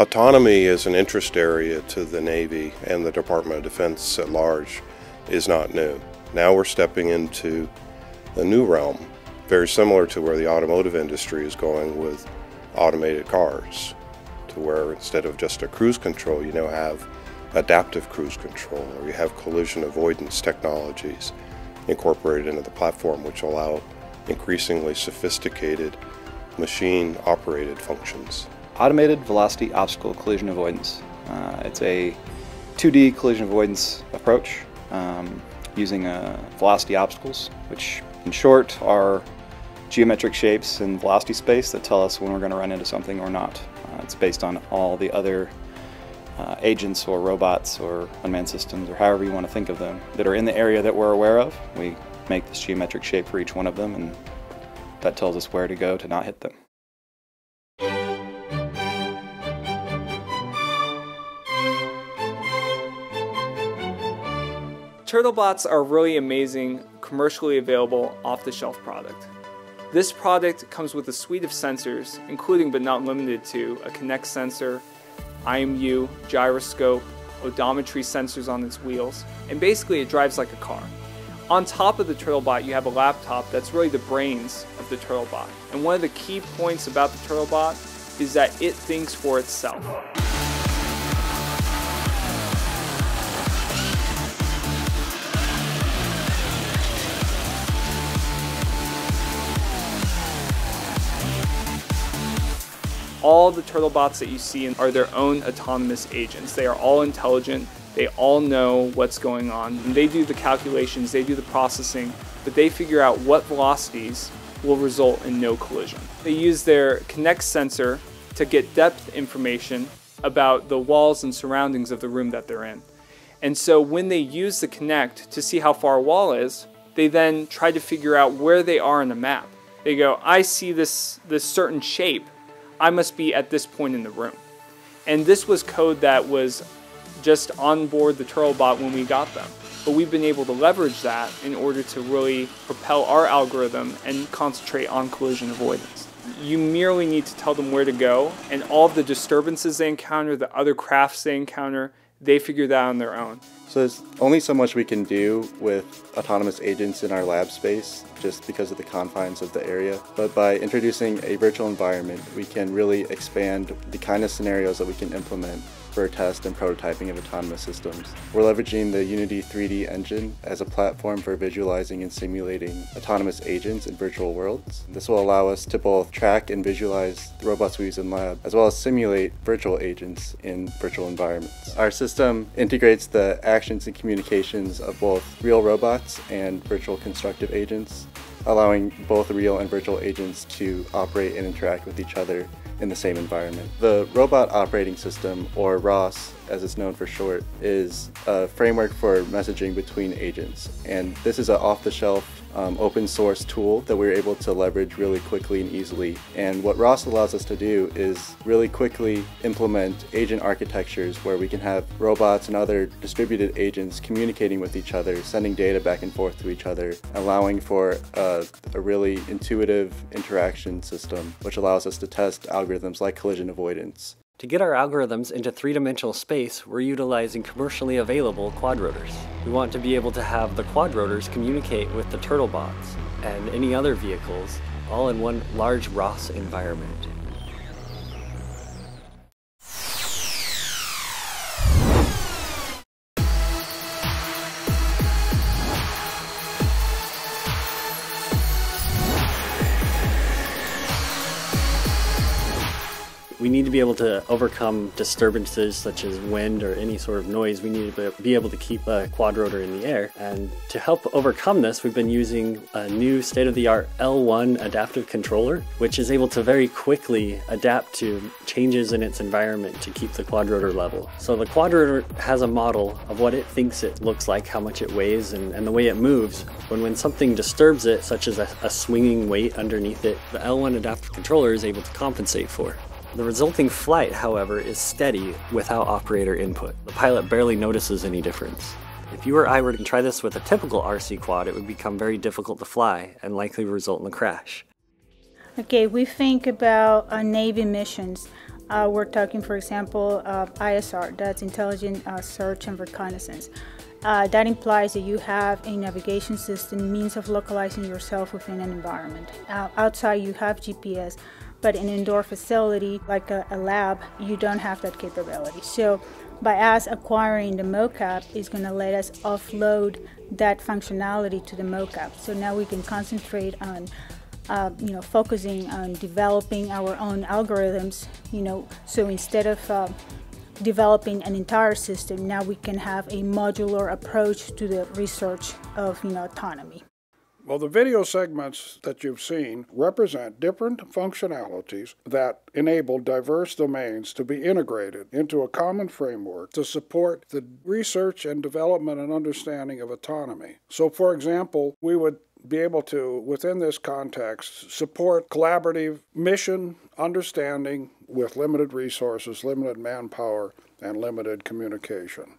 Autonomy is an interest area to the Navy and the Department of Defense at large is not new. Now we're stepping into a new realm, very similar to where the automotive industry is going with automated cars, to where instead of just a cruise control, you now have adaptive cruise control, or you have collision avoidance technologies incorporated into the platform, which allow increasingly sophisticated machine operated functions. Automated velocity obstacle collision avoidance. Uh, it's a 2D collision avoidance approach um, using uh, velocity obstacles, which in short are geometric shapes in velocity space that tell us when we're going to run into something or not. Uh, it's based on all the other uh, agents or robots or unmanned systems or however you want to think of them that are in the area that we're aware of. We make this geometric shape for each one of them and that tells us where to go to not hit them. Turtlebots are a really amazing, commercially available, off-the-shelf product. This product comes with a suite of sensors, including but not limited to a Kinect sensor, IMU, gyroscope, odometry sensors on its wheels, and basically it drives like a car. On top of the Turtlebot, you have a laptop that's really the brains of the Turtlebot. And one of the key points about the Turtlebot is that it thinks for itself. All the turtle bots that you see are their own autonomous agents. They are all intelligent, they all know what's going on, and they do the calculations, they do the processing, but they figure out what velocities will result in no collision. They use their Kinect sensor to get depth information about the walls and surroundings of the room that they're in. And so when they use the Kinect to see how far a wall is, they then try to figure out where they are on the map. They go, I see this, this certain shape I must be at this point in the room. And this was code that was just on board the Turtlebot when we got them. But we've been able to leverage that in order to really propel our algorithm and concentrate on collision avoidance. You merely need to tell them where to go, and all of the disturbances they encounter, the other crafts they encounter, they figure that on their own. So there's only so much we can do with autonomous agents in our lab space just because of the confines of the area. But by introducing a virtual environment, we can really expand the kind of scenarios that we can implement for test and prototyping of autonomous systems. We're leveraging the Unity 3D engine as a platform for visualizing and simulating autonomous agents in virtual worlds. This will allow us to both track and visualize the robots we use in lab, as well as simulate virtual agents in virtual environments. Our system integrates the actions and communications of both real robots and virtual constructive agents, allowing both real and virtual agents to operate and interact with each other in the same environment. The Robot Operating System, or ROS as it's known for short, is a framework for messaging between agents. And this is an off-the-shelf um, open source tool that we're able to leverage really quickly and easily. And what ROS allows us to do is really quickly implement agent architectures where we can have robots and other distributed agents communicating with each other, sending data back and forth to each other, allowing for a, a really intuitive interaction system, which allows us to test algorithms like collision avoidance. To get our algorithms into three-dimensional space, we're utilizing commercially available quadrotors. We want to be able to have the quadrotors communicate with the turtlebots and any other vehicles all in one large ROS environment. We need to be able to overcome disturbances such as wind or any sort of noise. We need to be able to keep a quadrotor in the air. And to help overcome this, we've been using a new state-of-the-art L1 adaptive controller, which is able to very quickly adapt to changes in its environment to keep the quadrotor level. So the quadrotor has a model of what it thinks it looks like, how much it weighs, and, and the way it moves. When, when something disturbs it, such as a, a swinging weight underneath it, the L1 adaptive controller is able to compensate for. The resulting flight, however, is steady without operator input. The pilot barely notices any difference. If you or I were to try this with a typical RC quad, it would become very difficult to fly and likely result in a crash. Okay, we think about uh, Navy missions. Uh, we're talking, for example, uh, ISR, that's Intelligent uh, Search and Reconnaissance. Uh, that implies that you have a navigation system, means of localizing yourself within an environment. Outside, you have GPS, but in an indoor facility like a, a, lab, you don't have that capability. So, by us acquiring the mocap, is going to let us offload that functionality to the mocap. So now we can concentrate on uh, you know, focusing on developing our own algorithms, you know, so instead of uh, developing an entire system, now we can have a modular approach to the research of, you know, autonomy. Well, the video segments that you've seen represent different functionalities that enable diverse domains to be integrated into a common framework to support the research and development and understanding of autonomy. So, for example, we would be able to, within this context, support collaborative mission understanding with limited resources, limited manpower, and limited communication.